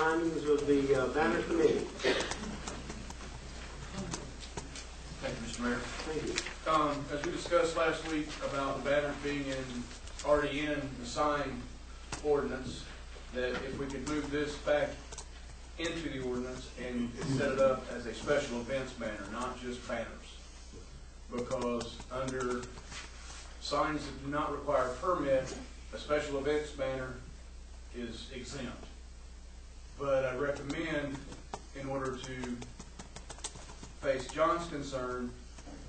findings of the uh, banner committee. Thank you, Mr. Mayor. Thank you. Um, as we discussed last week about the banners being in, already in the sign ordinance, that if we could move this back into the ordinance and set it up as a special events banner, not just banners. Because under signs that do not require a permit, a special events banner is exempt. But I recommend, in order to face John's concern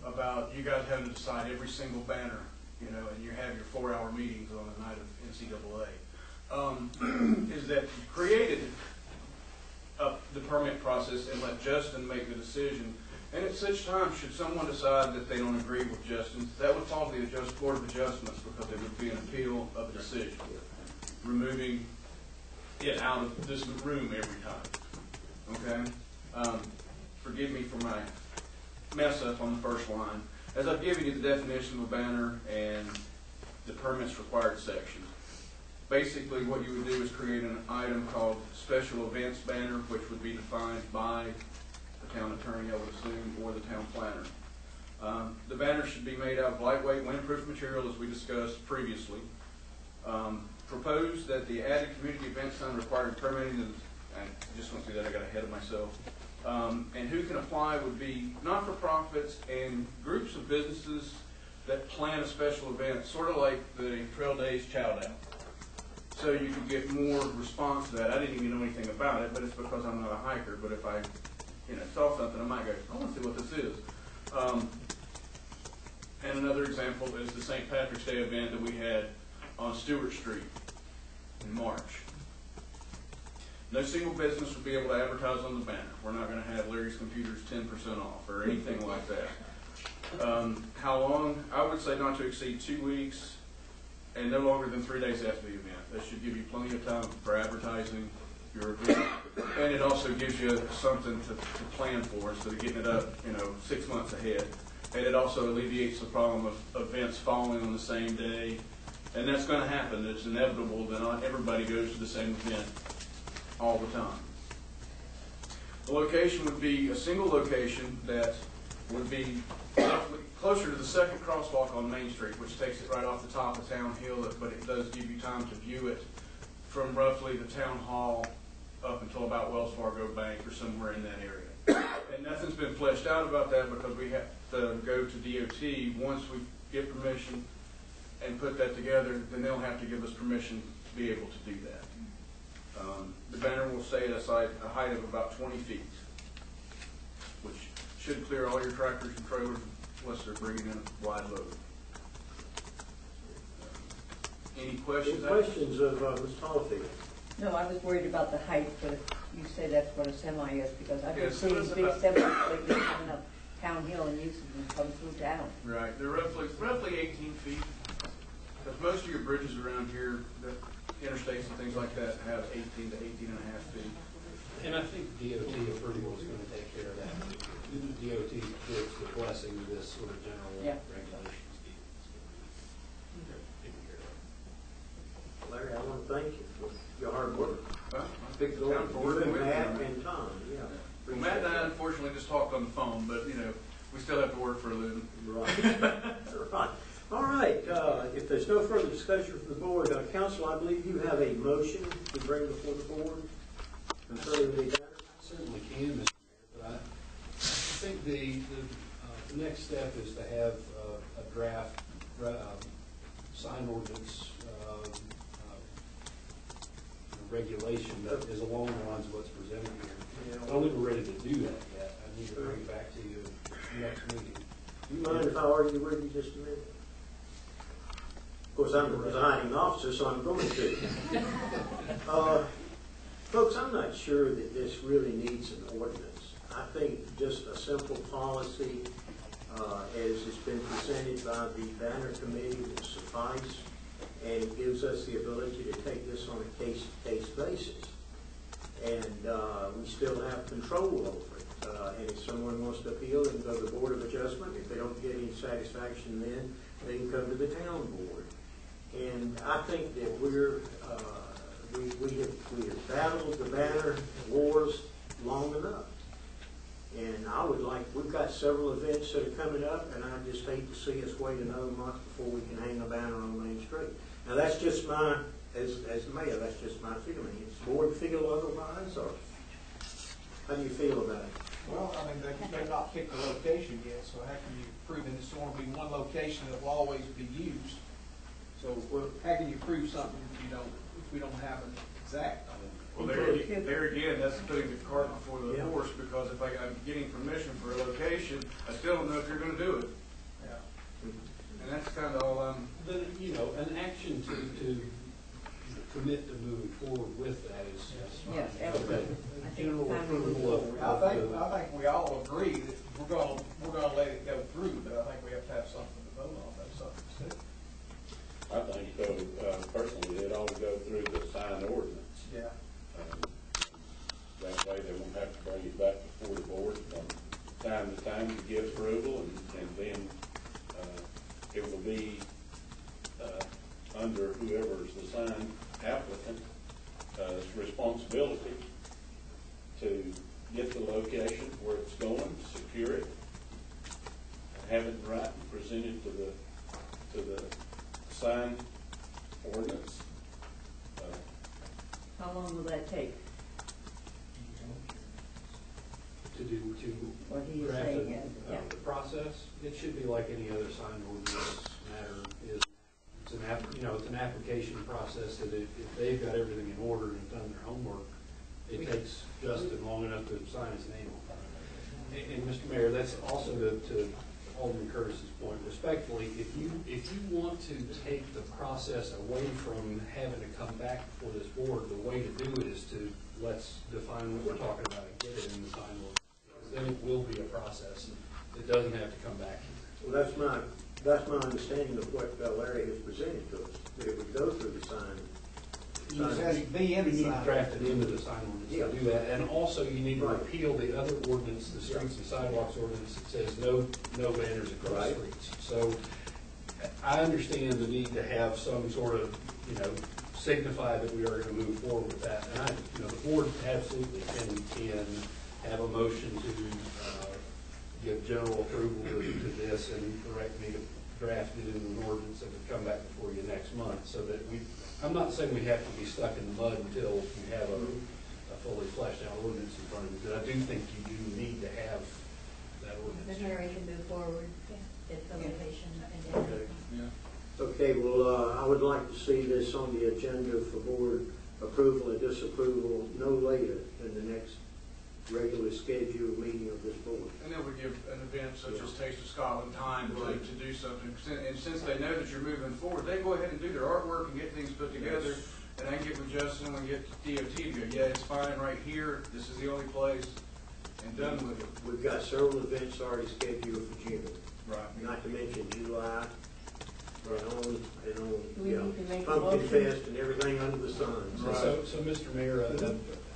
about you guys having to decide every single banner, you know, and you have your four-hour meetings on the night of NCAA, um, is that you created up the permit process and let Justin make the decision. And at such time, should someone decide that they don't agree with Justin, that would fall to the adjust, Board of Adjustments because it would be an appeal of a decision, removing it out of this room every time. Okay? Um, forgive me for my mess up on the first line. As I've given you the definition of a banner and the permits required section, basically what you would do is create an item called special events banner, which would be defined by the town attorney, I would assume, or the town planner. Um, the banner should be made out of lightweight, windproof material, as we discussed previously. Um, propose that the added community event sign required permitting, and I just went through that, I got ahead of myself. Um, and who can apply would be not-for-profits and groups of businesses that plan a special event, sort of like the Trail Days Chow Down. So you could get more response to that. I didn't even know anything about it, but it's because I'm not a hiker. But if I, you know, saw something, I might go, I want to see what this is. Um, and another example is the St. Patrick's Day event that we had on Stewart Street in March. No single business would be able to advertise on the banner. We're not gonna have Larry's Computers ten percent off or anything like that. Um, how long? I would say not to exceed two weeks and no longer than three days after the event. That should give you plenty of time for advertising your event. And it also gives you something to, to plan for instead of getting it up, you know, six months ahead. And it also alleviates the problem of events falling on the same day. And that's gonna happen. It's inevitable that not everybody goes to the same event all the time. The location would be a single location that would be closer to the second crosswalk on Main Street, which takes it right off the top of Town Hill, but it does give you time to view it from roughly the town hall up until about Wells Fargo Bank or somewhere in that area. And nothing's been fleshed out about that because we have to go to DOT. Once we get permission and put that together, then they'll have to give us permission to be able to do that. Um, The banner will stay at a site, a height of about 20 feet, which should clear all your tractors and trailers unless they're bringing in a wide load. Any Any questions? questions of uh, Ms. Hollifield? No, I was worried about the height, but you say that's what a semi is, because I've been Yes, seeing big semis lately coming up Town Hill and using them come through town. Right, they're roughly, roughly 18 feet. Because most of your bridges around here, the interstates and things like that, have 18 to 18 and a half feet. And I think DOT approval is gonna take care of that. DOT gives the blessing to this sort of general Yeah. regulations. Taken care of. Larry, I want to thank you for your hard work. Well, I think the town You board and with Matt me. and Tom, yeah. Well, Matt and I unfortunately just talked on the phone, but, you know, we still have to work for a living. Right. Right. All right, uh, if there's no further discussion from the board, uh, council, I believe you have a motion to bring before the board concerning the banner. Certainly can, Mr. Mayor, but I, I think the, the, uh, the next step is to have uh, a draft, uh, sign ordinance, um, uh, regulation that is along the lines of what's presented here. I don't think we're ready to do that yet. I need to bring it back to you next meeting. Do you mind if I argue with you just a minute? Course, I'm the presiding officer, so I'm going to. Uh, Folks, I'm not sure that this really needs an ordinance. I think just a simple policy, uh, as it's been presented by the banner committee will suffice, and gives us the ability to take this on a case-to-case basis. And uh, we still have control over it. Uh, And if someone wants to appeal, they can go to the Board of Adjustment. If they don't get any satisfaction then, they can come to the town board. And I think that we're, uh, we we have, we have battled the banner wars long enough. And I would like, we've got several events that are coming up, and I just hate to see us wait another month before we can hang a banner on Main Street. Now, that's just my, as, as mayor, that's just my feeling. Does the board feel otherwise, or how do you feel about it? Well, I mean, they, they've not picked a location yet, so how can you prove that it's gonna be one location that will always be used? So, well, how can you prove something if you don't, if we don't have an exact? Well, there, ag- there again, that's putting the cart before the Yeah. horse, because if I, I'm getting permission for a location, I still don't know if you're gonna do it. Yeah. And that's kind of all I'm, The, you know, an action to, to commit to moving forward with that is. Yes, absolutely. I think General it's time to move approval of. I of think, the- I think we all agree that we're gonna, we're gonna let it go through, but I think we have to have something to vote on, have something to say. I think so, uh, personally, it ought to go through the sign ordinance. Yeah. Um, That way they won't have to bring it back before the board from time to time to give approval, and, and then, uh, it will be, uh, under whoever's the sign applicant, uh, responsibility to get the location where it's going, secure it, have it right and present it to the, to the sign ordinance. Uh, How long will that take? To do, to. What he is draft saying it, is, uh, yeah. The process, it should be like any other sign ordinance matter is, it's an app, you know, it's an application process that if, if they've got everything in order and done their homework, it takes Justin long enough to sign his name on it. And, and Mr. Mayor, that's also to, to Alderman Curtis's point, respectfully, if you, if you want to take the process away from having to come back before this board, the way to do it is to, let's define what we're talking about and get it in the sign ordinance. Then it will be a process. It doesn't have to come back. Well, that's my, that's my understanding of what Larry has presented to us, it would go through the sign. You just has to be in the need to draft it into the sign ordinance to do that. And also you need to Right. repeal the other ordinance, the streets and sidewalks ordinance that says no, no banners across Right. streets. So I understand the need to have some sort of, you know, signify that we are gonna move forward with that. And I, you know, the board absolutely can, can have a motion to, uh, give general approval to to this and direct me to draft it in an ordinance that would come back before you next month, so that we, I'm not saying we have to be stuck in the mud until you have a, a fully fleshed out ordinance in front of you, but I do think you do need to have that ordinance. Then Mary can move forward, get the location and Okay. then. yeah. Okay, well, uh, I would like to see this on the agenda for board approval or disapproval no later than the next regular scheduled meeting of this board. And then we give an event such as Taste of Scotland time to, Right. to do something. And since they know that you're moving forward, they go ahead and do their artwork and get things put together. And I can get with Justin and get DOT to go, yeah, it's fine right here, this is the only place, and done with it. We've got several events already scheduled for June, Right. not to mention July, and on, and on, Do we you need to make a Pumpkin motion? Fest and everything under the sun. So- So, so, Mr. Mayor, uh,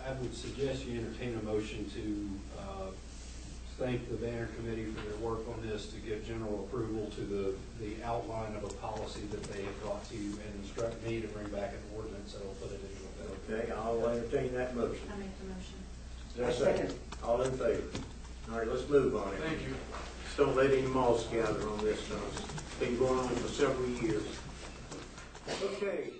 I would suggest you entertain a motion to, uh, thank the banner committee for their work on this, to give general approval to the, the outline of a policy that they have brought to you, and instruct me to bring back an ordinance that'll put it into effect. Okay, I'll entertain that motion. I make the motion. Is there a I second. All in favor? All right, let's move on it. Thank you. Just don't let any moss gather on this stuff. It's been going on for several years. Okay,